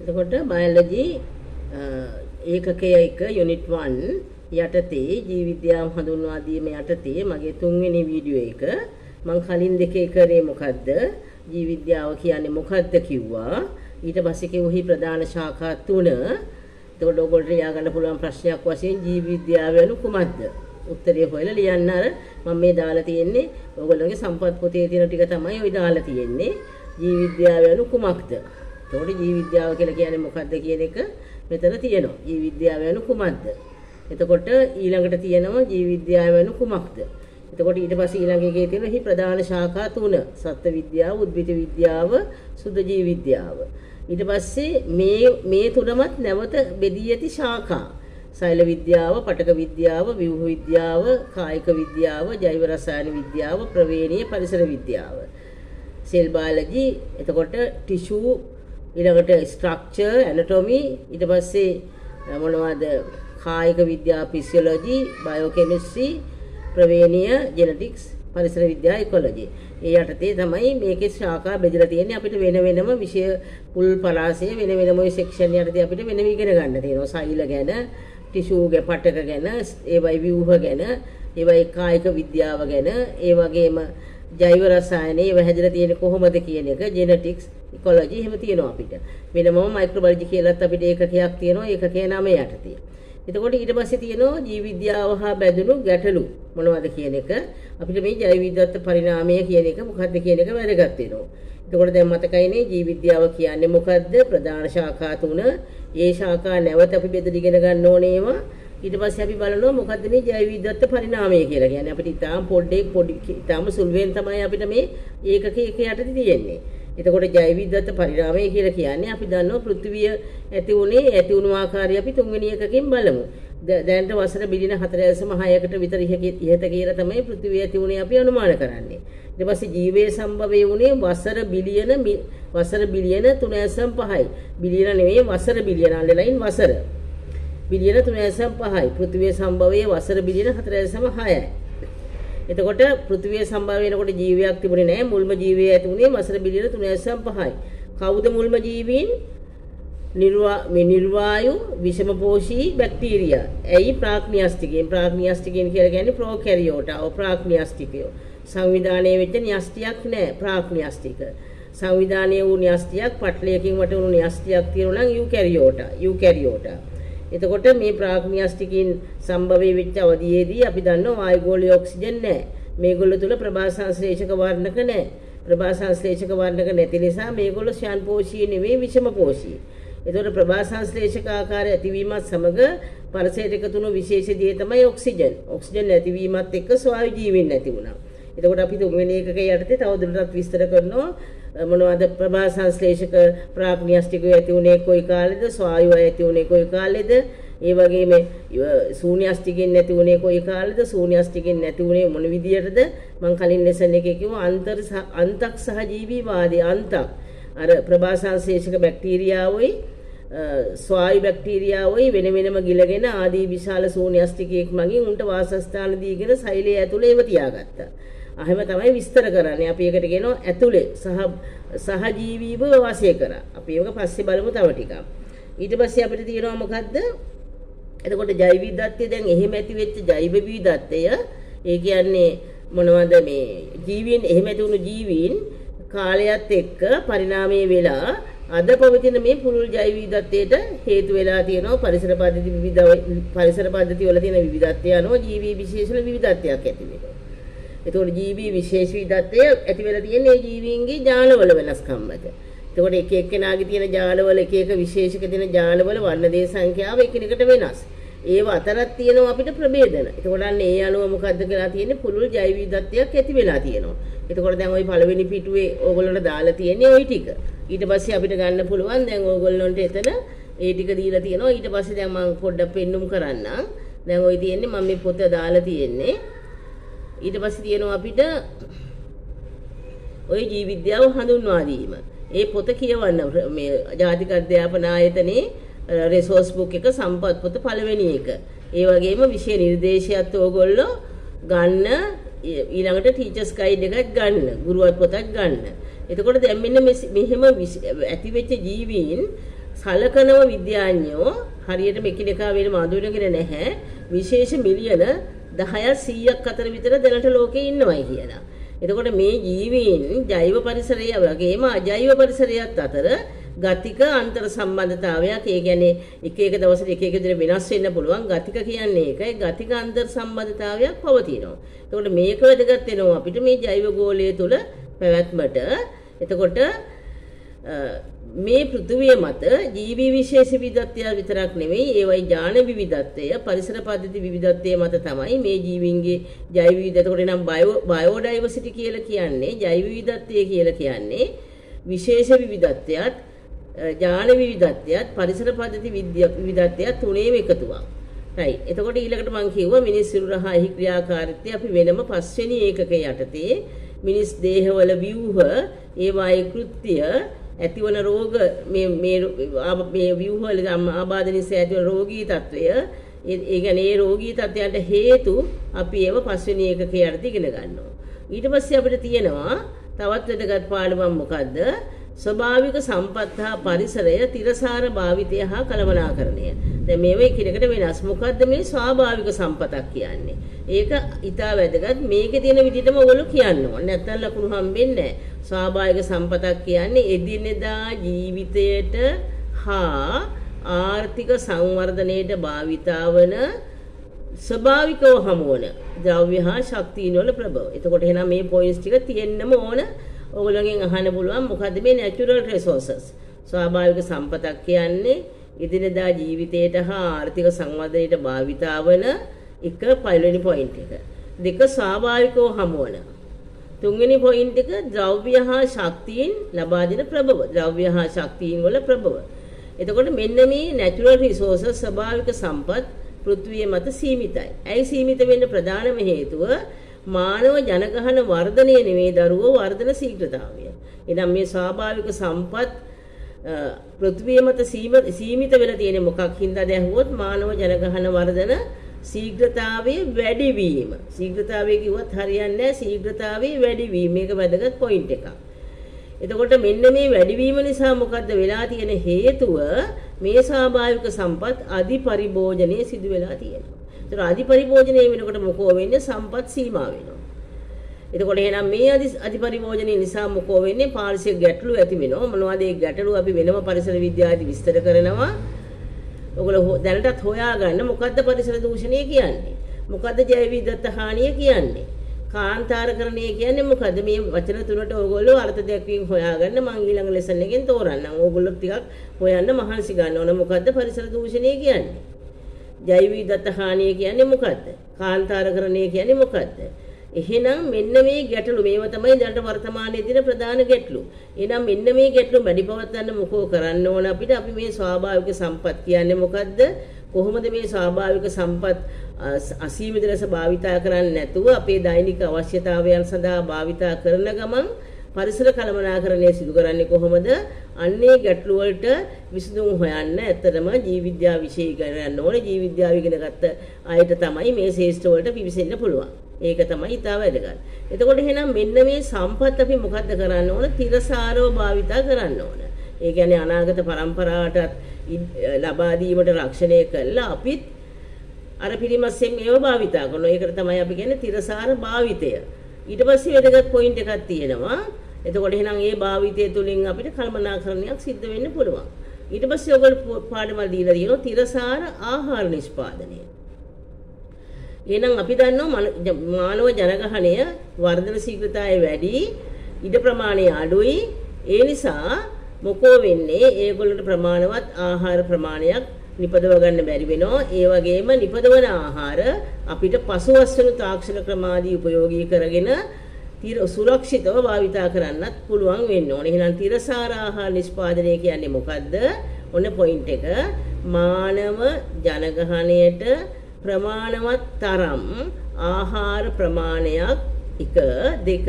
එතකොට biology ඒකකය 1 unit 1 යටතේ ජීව විද්‍යාව හඳුන්වා දීම යටතේ මගේ තුන්වෙනි වීඩියෝ එක. මම කලින් දෙකේ කරේ මොකද්ද? ජීව විද්‍යාව කියන්නේ මොකද්ද කිව්වා? ඊට පස්සේ කිව්වහි ප්‍රධාන ශාඛා තුන. එතකොට ඔයගොල්ලෝ ලියා පුළුවන් ප්‍රශ්නයක් වශයෙන් ජීව විද්‍යාව යනු කුමක්ද? උත්තරය හොයලා ලියන්න අර මම මේ දාලා තියෙන්නේ. ඔයගොල්ලෝගේ සම්පත් පොතේ තියෙන ටික තමයි ওই දාලා තියෙන්නේ. ජීව විද්‍යාව යනු කුමක්ද? එතකොට ජීව විද්‍යාව කියලා කියන්නේ මොකක්ද කියන එක මෙතන තියෙනවා. ජීව විද්‍යාව යනු කුමක්ද? එතකොට ඊළඟට තියෙනවා ජීව විද්‍යාව යනු කුමක්ද? එතකොට ඊට පස්සේ ඊළඟ එකේ තියෙන හි ප්‍රධාන ශාඛා තුන. සත්ත්ව විද්‍යාව උද්භිද විද්‍යාව සුද්ධ ජීව විද්‍යාව. ඊට පස්සේ මේ මේ තුනමත් නැවත බෙදී ඇති ශාඛා. සෛල විද්‍යාව, පටක විද්‍යාව, ව්‍යුහ විද්‍යාව, කායික විද්‍යාව, ජෛව රසායන විද්‍යාව, ප්‍රවේණීය පරිසර විද්‍යාව. සෙල් බයොලොජි, එතකොට ටිෂු ඊළඟට ස්ට්‍රක්චර්, ඇනටොමි, ඊට පස්සේ මොනවද කායික විද්‍යාව, ෆිසියොලොජි, බයෝකෙමිස්ට්‍රි, ප්‍රවේණීය ජෙනටික්ස්, පරිසර විද්‍යාව, ඉකොලොජි. ඒ යටතේ තමයි මේකේ ශාඛා බෙදලා තියෙන්නේ අපිට වෙන වෙනම විෂය පුල් පලාසය වෙන වෙනම ওই සෙක්ෂන් යටතේ අපිට වෙනම ඉගෙන ගන්න තියෙනවා. සෛල ගැන ටිෂූගේ පටක ගැන, ඒවයි ව්‍යුහ ගැන, ඒවයි කායික විද්‍යාව ගැන, ඒ වගේම ජෛව රසායන ඒව හැදලා තියෙන්නේ කොහොමද කියන එක, ජෙනටික්ස්, ඉකොලොජි එහෙම තියෙනවා අපිට. වෙනමම මයික්‍රෝබයොලොජි කියලාත් අපිට ඒකකයක් තියෙනවා. ඒකකේ නම යටතේ. එතකොට ඊට පස්සේ තියෙනවා ජීව විද්‍යාව හා බැඳුණු ගැටලු මොනවද කියන එක අපිට මේ ජෛව විද්‍යාත්මක පරිණාමය කියන එක මොකක්ද කියන එක වැදගත් වෙනවා. එතකොට දැන් මතකයිනේ ජීව විද්‍යාව කියන්නේ මොකද්ද? ප්‍රධාන ශාඛා තුන. ඒ ශාඛා නැවත අපි බෙදලා ඉගෙන ගන්න ඕනේ ඒවා. ඊට පස්සේ අපි බලනවා මොකද්ද මේ ජෛව විද්‍යාත්මක පරිණාමය කියලා කියන්නේ. අපිට ඊටාම් පොඩ්ඩේ පොඩි ඊටාම් සුළුවෙන් තමයි අපිට මේ ඒකක එක යටතේ තියෙන්නේ. එතකොට ජෛව විද්‍යාත්මක පරිණාමය කියලා කියන්නේ අපි දන්නවා පෘථිවිය ඇති උනේ ඇති වුණු ආකාරය අපි තුන්වෙනි එකකින් බලමු. දැනට වසර බිලියන 4.6කට විතර ඉහත කියලා තමයි පෘථිවිය ඇති උනේ අපි අනුමාන කරන්නේ. ඊට පස්සේ ජීවයේ සම්භවය වුණේ වසර බිලියන වසර බිලියන 3.5යි. බිලියන නෙවෙයි වසර බිලියන අල්ලලයින් වසර. බිලියන 3.5යි. පෘථිවිය සම්භවයේ වසර බිලියන 4.6යි. එතකොට පෘථිවිය සම්භව වෙනකොට ජීවයක් තිබුණේ නැහැ. මුල්ම ජීවය ඇති වුණේ වසර බිලියන 3.5යි. කවුද මුල්ම ජීවීන්? නිර්වා මේ නිර්වායු විෂමපෝෂී බැක්ටීරියා. ඇයි ප්‍රාග්නියස්ටිකයෙන් ප්‍රාග්නියස්ටිකයෙන් කියලා කියන්නේ ප්‍රෝකැරියෝටා. ඔව් ප්‍රාග්නියස්ටිකයෝ. සංවිධානයේ වෙච්ච න්‍යෂ්ටියක් නැහැ ප්‍රාග්නියස්ටික. සංවිධානයේ වූ න්‍යෂ්ටියක් පටලයකින් වට වුණු න්‍යෂ්ටියක් තියෙනවා නම් යුකැරියෝටා. යුකැරියෝටා. එතකොට මේ ප්‍රාග්නියස්ටිකින් සම්භවයේ වෙච්ච අවධියේදී අපි දන්නවා වායුගෝලීය ඔක්සිජන් නැහැ. මේගොල්ලෝ තුල ප්‍රභා සංශ්ලේෂක වර්ණක නැහැ. ප්‍රභා සංශ්ලේෂක වර්ණක නැති නිසා මේගොල්ලෝ ශාන්පෝෂී නෙවෙයි විෂමපෝෂී. එතකොට ප්‍රභා සංශ්ලේෂක ආකාරය ඇතිවීමත් සමග පරිසරයට එකතු වුණු විශේෂ දේ තමයි ඔක්සිජන්. ඔක්සිජන් නැතිවීමත් එක්ක ස්වායු ජීවීන් නැති වුණා. එතකොට අපි තුන්වෙනි එකක යටතේ තවදුරටත් විස්තර කරනවා. මොනවද ප්‍රභා සංශ්ලේෂක ප්‍රාග්නියස්ටිකය ඇති උනේ කොයි කාලෙද? ස්වායුව ඇති උනේ කොයි කාලෙද? ඒ වගේම ශූන්‍යස්ටිකෙන් නැති උනේ කොයි කාලෙද? ශූන්‍යස්ටිකෙන් නැති උනේ මොන විදියටද? මම කලින් ලෙසන් එකේ කිව්වා අන්තර් අන්තක් සහජීවී වාදී අන්තක්. අර ප්‍රභා සංශ්ලේෂක බැක්ටීරියාවයි ස්වායු බැක්ටීරියාවයි වෙන වෙනම ගිලගෙන ආදී විශාල ශූන්‍යස්ටිකයක් මගින් උන්ට වාසස්ථාන දීගෙන සෛලය ඇතුළේ ඒව තියාගත්තා. අහෙම තමයි විස්තර කරන්නේ. අපි ඒකට කියනවා ඇතුලේ සහ සහජීවීව වාසය කරා. අපි ඒක පස්සේ බලමු තව ටිකක්. ඊට පස්සේ අපිට තියෙනවා මොකද්ද? එතකොට ජෛව විවිධත්වය දැන් එහෙම ඇති වෙච්ච ජෛව විවිධත්වය ඒ කියන්නේ මොනවද මේ ජීවීන් එහෙම ඇති වුණු ජීවීන් කාලයත් එක්ක පරිණාමය වෙලා අද පවතින මේ පුළුල් ජෛව විවිධත්වයට හේතු වෙලා තියෙනවා පරිසර පද්ධති විවිධ පරිසර පද්ධති වල තියෙන විවිධත්වය අනුව ජීවී විශේෂල විවිධත්වයක් ඇති වෙනවා. එතකොට ජීවී විශේෂීතත්වය ඇති වෙලා තියෙන්නේ ජීවීන්ගේ ජාලවල වෙනස්කම් මත. එතකොට එක එක්කෙනාගේ තියෙන ජාලවල එක එක විශේෂක තියෙන ජාලවල වර්ණදේ සංඛ්‍යාව එකිනෙකට වෙනස්. ඒව අතරක් තියෙනවා අපිට ප්‍රභේදන. එතකොට අන්න ඒ අනුව මොකද්ද කියලා තියෙන්නේ පුළුල් ජෛවීදත්වයක් ඇති වෙලා තියෙනවා. එතකොට දැන් ওই පළවෙනි පිටුවේ ඕගොල්ලන්ට දාලා තියෙන්නේ ওই ටික. ඊට පස්සේ අපිට ගන්න පුළුවන් දැන් ඕගොල්ලන්ට එතන ඒ ටික දීලා තියෙනවා ඊට පස්සේ දැන් මම පොඩ්ඩක් පෙන්눔 කරන්නම් දැන් ওই තියෙන්නේ මම මේ පොත දාලා තියෙන්නේ ඊට පස්සේ තියෙනවා අපිට ওই ජීව විද්‍යාව හඳුන්වා දීම. ඒ පොත කියවන්න මේ ජාතික අධ්‍යාපන ආයතනයේ රිසෝස් බුක් එක සම්පත් පොත පළවෙනි එක. ඒ වගේම විෂය නිර්දේශයත් ඕගොල්ලෝ ගන්න ඊළඟට ටීචර්ස් ගයිඩ් එකක් ගන්න, ගුරුවත් පොතක් ගන්න. එතකොට දැන් මෙන්න මෙහෙම ඇති වෙච්ච ජීවීන් සලකනව විද්‍යාඥයෝ හරියට එකිනෙකා වෙනම අඳුනගෙන නැහැ විශේෂ මිලියන 10ක් 100ක් අතර විතර දැනට ලෝකේ ඉන්නවයි කියලා. එතකොට මේ ජීවීන් ජෛව පරිසරය වගේම අජෛව පරිසරයත් අතර ගතික අන්තර් සම්බන්ධතාවයක් ඒ කියන්නේ එක එක දවසට එක එක විදිහට වෙනස් වෙන්න පුළුවන් ගතික කියන්නේ ඒකයි ගතික අන්තර් සම්බන්ධතාවයක් පවතිනවා. එතකොට මේක වැදගත් වෙනවා අපිට මේ ජෛව ගෝලය තුල පැවැත්මට. එතකොට මේ පෘථුවිය මත ජීවි විශේෂ විවිධත්වය විතරක් නෙවෙයි ඒවයි ඥාන විවිධත්වය පරිසර පද්ධති විවිධත්වය මත තමයි මේ ජීවීන්ගේ ජෛව විවිධ එතකොට නම් බයෝ බයෝඩයිවර්සිටි කියලා කියන්නේ ජෛව විවිධත්වය කියලා කියන්නේ විශේෂ විවිධත්වයත් ඥාන විවිධත්වයත් පරිසර පද්ධති විවිධත්වයත් තුනේම එකතුවක්. right. එතකොට ඊළඟට මම කිව්වා මිනිස් සිරුරහාහි ක්‍රියාකාරීත්වය අපි වෙනම පස්වෙනි ඒකකයේ යටතේ මිනිස් දේහවල ව්‍යුහ ඒවායේ කෘත්‍ය ඇතිවන රෝග මේ මේ මේ ව්‍යුහවල ආබාධ නිසා ඇතිවන රෝගී තත්වය ඒ කියන්නේ ඒ රෝගී තත්ත්වයන්ට හේතු අපි ඒව පස්වෙනි ඒකකයේ යටතේ ඉගෙන ගන්නවා. ඊට පස්සේ අපිට තියෙනවා තවත් වැදගත් පාඩමක් මොකද්ද? ස්වභාවික සම්පත් හා පරිසරය තිරසාර භාවිතය හා කළමනාකරණය. දැන් මේවා එකිනෙකට වෙනස්. මොකද්ද මේ ස්වාභාවික සම්පතක් කියන්නේ? ඒක ඊටා වැදගත්. මේකේ තියෙන විදිහටම ඔයගොල්ලෝ කියන්න ඕනේ. නැත්තම් ලකුණු හම්බෙන්නේ නැහැ. ස්වාභාවික සම්පතක් කියන්නේ එදිනෙදා ජීවිතයට හා ආර්ථික සංවර්ධනයට භාවිතා වන ස්වභාවිකව හමුවන ද්‍රව්‍ය හා ශක්තියින් වල ප්‍රභව. එතකොට එහෙනම් මේ පොයින්ට්ස් ටික තියෙන්නම ඕන. ඕගොල්ලෝගෙන් අහන්න පුළුවන් මොකද්ද මේ natural resources? ස්වාභාවික සම්පතක් කියන්නේ ඉදිනදා ජීවිතයට හා ආර්ථික සංවර්ධනයට භාවිතා වන එක පළවෙනි පොයින්ට් එක. දෙක ස්වාභාවිකව හමුවන. තුන්වෙනි පොයින්ට් එක ද්‍රව්‍ය හා ශක්තියින් ලබා දෙන ප්‍රභව. ද්‍රව්‍ය හා ශක්තියින් වල ප්‍රභව. එතකොට මෙන්න මේ natural resources ස්වභාවික සම්පත් පෘථ්විය මත සීමිතයි. ඇයි සීමිත වෙන්න ප්‍රධානම හේතුව මානව ජනගහන වර්ධනය නෙවෙයි දරුවෝ වර්ධන ශීඝ්‍රතාවය. එනම් මේ ස්වාභාවික සම්පත් පෘථ්විය මත සීමිත වෙලා තියෙන මොකක් හින්දාද ඇහුවොත් මානව ජනගහන වර්ධන ශීඝ්‍රතාවයේ වැඩිවීම. ශීඝ්‍රතාවය කිව්වත් හරියන්නේ නැහැ. ශීඝ්‍රතාවයේ වැඩිවීම මේක වැදගත් පොයින්ට් එකක්. එතකොට මෙන්න මේ වැඩිවීම නිසා මොකද්ද වෙලා තියෙන හේතුව මේ ස්වාභාවික සම්පත් අධි පරිභෝජනයේ සිදු වෙලා තියෙනවා. ඒතර අධි පරිභෝජනයේ වෙනකොට මොකෝ වෙන්නේ සම්පත් සීමා වෙනවා. එතකොට එහෙනම් මේ අධි අධි පරිභෝජනයේ නිසා මොකෝ වෙන්නේ පාරිසරික ගැටලු ඇති වෙනවා. මොනවද ඒ ගැටලු අපි වෙනම පරිසර විද්‍යාවේදී විස්තර කරනවා. ඔයගොල්ලෝ දැනටත් හොයාගන්න මොකද්ද පරිසර දූෂණය කියන්නේ? මොකද්ද ජෛව විවිධත්ව හානිය කියන්නේ? කාන්තාරකරණය කියන්නේ මොකද්ද? මේ වචන තුනට ඕගොල්ලෝ අර්ථ දැක්වීම හොයාගන්න මම ඊළඟ ලෙසන් එකෙන් තෝරන්නම්. ඕගොල්ලෝ ටිකක් හොයන්න මහන්සි ගන්න ඕන. මොකද්ද පරිසර දූෂණය කියන්නේ? ජෛව විවිධත්ව හානිය කියන්නේ මොකද්ද? කාන්තාරකරණය කියන්නේ මොකද්ද? එහෙනම් මෙන්න මේ ගැටලු මේව තමයි දැනට වර්තමානයේ තියෙන ප්‍රධාන ගැටලු. එහෙනම් මෙන්න මේ ගැටලු වැඩිපවත්වන්න මොකෝ කරන්න ඕන අපිට අපි මේ ස්වාභාවික සම්පත් කියන්නේ මොකද්ද? කොහොමද මේ ස්වාභාවික සම්පත් අසීමිත ලෙස භාවිතා කරන්නේ නැතුව අපේ දෛනික අවශ්‍යතාවයන් සඳහා භාවිතා කරන ගමන් පරිසර කළමනාකරණය සිදු කරන්නේ කොහොමද? අන්නේ ගැටලු වලට විසඳුම් හොයන්න ඇත්තටම ජීව විද්‍යාව විෂය ඉගෙන ගන්න ඕනේ. ජීව විද්‍යාව ඉගෙන ගත්ත අයට තමයි මේ ශේෂ්ඨ වලට පිවිසෙන්න පුළුවන්. ඒක තමයි ඉතාල වැදගත්. එතකොට එහෙනම් මෙන්න මේ සම්පත් අපි මොකද්ද කරන්න ඕන? තිරසාරව භාවිතා කරන්න ඕන. ඒ කියන්නේ අනාගත પરම්පරාවට ලබා දීමට රක්ෂණය කළා අපිත් අර පිරිමස්සෙන් ඒව භාවිතා කරනවා. ඒකට තමයි අපි කියන්නේ තිරසාර භාවිතය. ඊට පස්සේ වැදගත් පොයින්ට් එකක් තියෙනවා. එතකොට එහෙනම් ඒ භාවිතය තුලින් අපිට කල්පනාකරණයක් සිද්ධ වෙන්න පුළුවන්. ඊට පස්සේ ඔයගොල්ලෝ පාඩමල් දීලා තියෙනවා තිරසාර ආහාර නිෂ්පාදනය. එහෙනම් අපි දන්නවා මානව ජනගහනය වර්ධන ශීඝ්‍රතාවය වැඩි, ඉඩ ප්‍රමාණය අඩුයි. ඒ නිසා මොකෝ වෙන්නේ ඒගොල්ලන්ට ප්‍රමාණවත් ආහාර ප්‍රමාණයක් නිපදව ගන්න බැරි වෙනවා. ඒ වගේම නිපදවන ආහාර අපිට පසුවස්වන තාක්ෂණ ක්‍රමාදී ප්‍රයෝගී කරගෙන සුරක්ෂිතව භාවිතා කරන්නත් පුළුවන් වෙන්න ඕනේ. එහෙනම් තිරසාර ආහාර නිෂ්පාදනය කියන්නේ මොකද්ද? ඔන්න පොයින්ට් එක. මානව ජනගහනයට ප්‍රමාණවත් තරම් ආහාර ප්‍රමාණයක් එක දෙක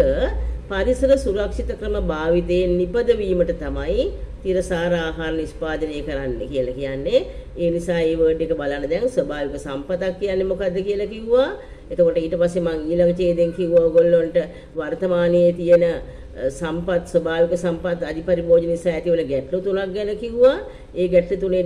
පරිසර සුරක්ෂිත ක්‍රම භාවිතයෙන් නිපදවීමට තමයි තිරසාර ආහාර නිෂ්පාදනය කරන්න කියලා කියන්නේ. ඒ නිසා මේ වර්ඩ් එක බලන්න දැන් ස්වභාවික සම්පතක් කියන්නේ මොකද්ද කියලා කිව්වා. එතකොට ඊට පස්සේ මම ඊළඟ ඡේදයෙන් කිව්වා ඔයගොල්ලන්ට වර්තමානයේ තියෙන සම්පත් ස්වභාවික සම්පත් අධිපරිභෝජන නිසා ඇතිවන ගැටලු තුනක් ගැන කිව්වා. ඒ ගැටලු තුනේ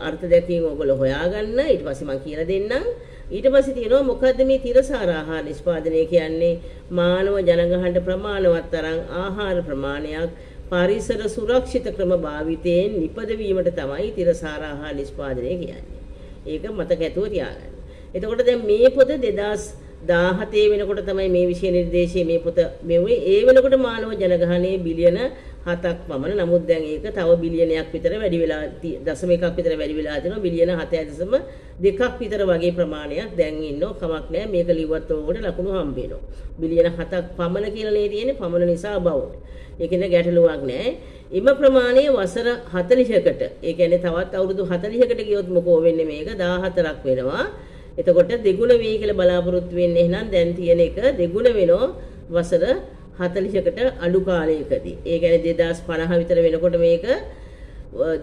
අර්ථ දැකීම ඔයගොල්ලෝ හොයාගන්න. ඊට පස්සේ මම කියලා දෙන්නම්. ඊට පස්සේ තියෙනවා මොකද්ද මේ තිරසාර ආහාර නිෂ්පාදනය කියන්නේ? මානව ජනගහනට ප්‍රමාණවත් තරම් ආහාර ප්‍රමාණයක් පරිසර සුරක්ෂිත ක්‍රම භාවිතයෙන් නිපදවීමට තමයි තිරසාර ආහාර නිෂ්පාදනය කියන්නේ. ඒක මතක ඇතුව තියාගන්න. එතකොට දැන් මේ පොත 2000 17 වෙනකොට තමයි මේ විෂය නිර්දේශයේ මේ පොත මෙව්වේ. ඒ වෙනකොට මානව ජනගහනයේ බිලියන 7ක් පමණ. නමුත් දැන් ඒක තව බිලියනයක් විතර වැඩි වෙලා දශම එකක් විතර වැඩි වෙලා තිනවා. බිලියන 7.2ක් විතර වගේ ප්‍රමාණයක් දැන් ඉන්නව කමක් නැහැ. මේක ලිව්වත් ඕකට ලකුණු හම්බ වෙනවා. බිලියන 7ක් පමණ කියලා නේ තියෙන්නේ. පමණ නිසා බවුඩ්. ඒකෙන් ගැටලුවක් නැහැ. එම ප්‍රමාණය වසර 40කට ඒ කියන්නේ තවත් අවුරුදු 40කට ගියොත් මොකෝ වෙන්නේ මේක 14ක් වෙනවා. එතකොට දෙගුණ වෙයි කියලා බලාපොරොත්තු වෙන්නේ එහෙනම් දැන් තියෙන එක දෙගුණ වෙනෝ වසර 40කට අඩු කාලයකදී. ඒ කියන්නේ 2050 විතර වෙනකොට මේක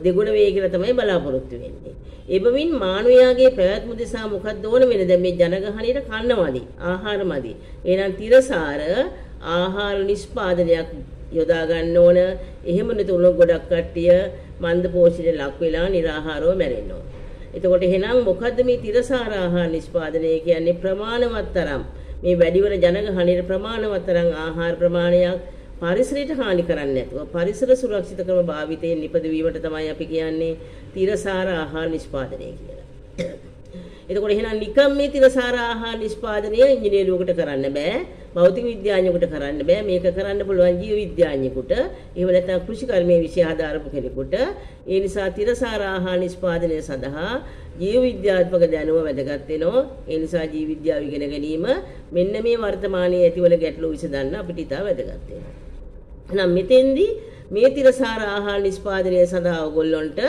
දෙගුණ වෙයි කියලා තමයි බලාපොරොත්තු වෙන්නේ. එබැවින් මානවයාගේ පැවැත්ම නිසා මොකක්ද ඕන වෙන්නේ? දැන් මේ ජනගහනයට කන්නමදි, ආහාරමදි. එහෙනම් තිරසාර ආහාර නිෂ්පාදනයක් යොදා ගන්න ඕන. එහෙම නැතුණු ගොඩක් කට්ටිය මන්ද පෝෂණයට ලක් වෙලා निराහාරව මැරෙන්න ඕන. එතකොට එහෙනම් මොකද්ද මේ තිරසාර ආහාර නිෂ්පාදනය කියන්නේ ප්‍රමාණවත් තරම් මේ වැඩිවන ජනගහනයේ ප්‍රමාණවත් තරම් ආහාර ප්‍රමාණයක් පරිසරයට හානි කරන්නේ නැතුව පරිසර සුරක්ෂිත ක්‍රම භාවිතයෙන් නිපදවීමට තමයි අපි කියන්නේ තිරසාර ආහාර නිෂ්පාදනය කියලා. එතකොට එහෙනම් නිකම් මේ තිරසාර ආහාර නිෂ්පාදනය ඉංජිනේරුවෙකුට කරන්න බෑ. භෞතික විද්‍යාඥයෙකුට කරන්න බෑ. මේක කරන්න පුළුවන් ජීව විද්‍යාඥයෙකුට. එහෙම නැත්නම් කෘෂිකර්මයේ විෂය ආධාරපු කෙනෙකුට. ඒ නිසා තිරසාර ආහාර නිෂ්පාදනය සඳහා ජීව විද්‍යාත්මක දැනුම වැදගත් වෙනවා. ඒ නිසා ජීව විද්‍යාව ඉගෙන ගැනීම මෙන්න මේ වර්තමානයේ ඇතිවන ගැටලු විසඳන්න අපිට ඉතා වැදගත් වෙනවා. එහෙනම් මෙතෙන්දී මේ තිරසාර ආහාර නිෂ්පාදනය සඳහා ඔයගොල්ලන්ට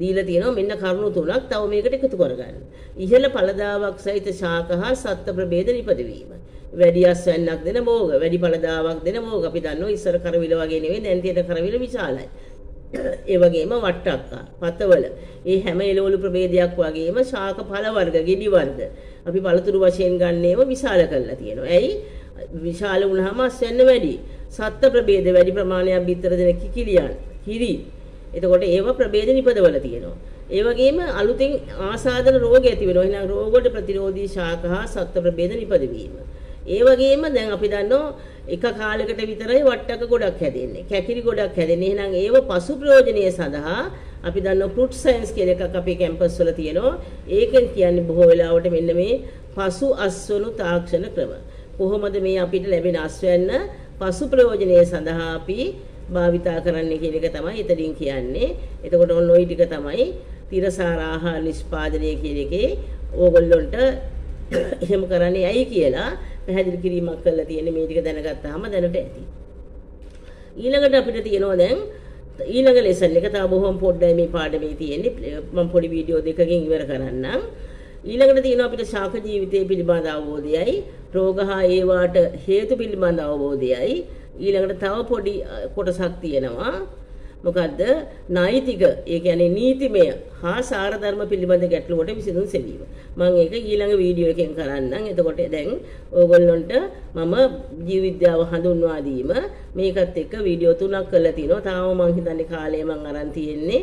දීලා තියෙනවා මෙන්න කරුණු තුනක් තව මේකට එකතු කරගන්න. ඉහළ පළදාවක් සහිත ශාක හා සත්ත්ව ප්‍රභේද නිපදවීම. වැඩි අස්වැන්නක් දෙන මෝග, වැඩි පළදාවක් දෙන මෝග අපි දන්නවා ඉස්සර කරවිල වගේ නෙවෙයි දැන් තියෙන කරවිල විශාලයි. ඒ වගේම වට්ටක්කා, පතවල, ඒ හැම එළවලු ප්‍රභේදයක් වගේම ශාක ඵල වර්ග, ගෙඩි වර්ග අපි පළතුරු වශයෙන් ගන්නේම විශාල කරලා තියෙනවා. ඇයි? විශාල වුණාම අස්වැන්න වැඩි. සත්ත්ව ප්‍රභේද වැඩි ප්‍රමාණයක් බිත්තර දෙන කිකිලියන්, කිරි එතකොට ඒව ප්‍රභේද නිපදවල තියෙනවා. ඒ වගේම අලුතෙන් ආසාදන රෝග ඇති වෙනවා. එහෙනම් රෝග වලට ප්‍රතිරෝධී ශාක හා සත්ත්ව ප්‍රභේද නිපදවීම. ඒ වගේම දැන් අපි දන්නවා එක කාලයකට විතරයි වට්ටක ගොඩක් හැදෙන්නේ. කැකිරි ගොඩක් හැදෙන්නේ. එහෙනම් ඒව පසු ප්‍රයෝජනීය සඳහා අපි දන්නවා ෆෘට් සයන්ස් කියලා එකක් අපේ කැම්පස් වල තියෙනවා. ඒකෙන් කියන්නේ බොහෝ වෙලාවට මෙන්න මේ පසු අස්වනු තාක්ෂණ ක්‍රම. කොහොමද මේ අපිට ලැබෙන අස්වැන්න පසු ප්‍රයෝජනීය සඳහා අපි භාවිතා කරන්න කියන එක තමයි එතනින් කියන්නේ. එතකොට ඔන්න ওই ටික තමයි තිරසාර ආහාර නිෂ්පාදනය කියන එකේ ඕගොල්ලොන්ට එහෙම කරන්නේ ඇයි කියලා පැහැදිලි කිරීමක් කරලා තියෙන්නේ මේ ටික දැනගත්තාම දැනට ඇති. ඊළඟට අපිට තියෙනවා දැන් ඊළඟ ලෙසන් එක තව බොහොම පොඩ්ඩයි මේ පාඩමේ තියෙන්නේ මම පොඩි වීඩියෝ දෙකකින් ඉවර කරන්නම්. ඊළඟට තියෙනවා අපිට ශාක ජීවිතය පිළිබඳ අවබෝධයයි රෝග හා ඒවාට හේතු පිළිබඳ අවබෝධයයි ඊළඟට තව පොඩි කොටසක් තියෙනවා. මොකද්ද? නෛතික. ඒ කියන්නේ නීතිමය හා සාර ධර්ම පිළිබඳ ගැටලුවට විසඳුම් සෙවීම. මම ඒක ඊළඟ වීඩියෝ එකෙන් කරන්නම්. එතකොට දැන් ඕගොල්ලොන්ට මම ජීව විද්‍යාව හඳුන්වා දීම. මේකත් එක්ක වීඩියෝ තුනක් කරලා තිනවා. තාම මම හිතන්නේ කාලය මම අරන් තියෙන්නේ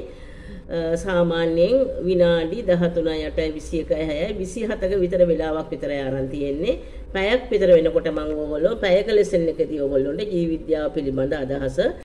සාමාන්‍යයෙන් විනාඩි 13යි 8යි 21යි 6යි 27ක විතර වෙලාවක් විතරයි අරන් තියෙන්නේ. පැයක් විතර වෙනකොට මම ඕගොල්ලෝ පැයක ලෙසන් එකදී ඕගොල්ලොන්ට ජීව විද්‍යාව පිළිබඳ අදහස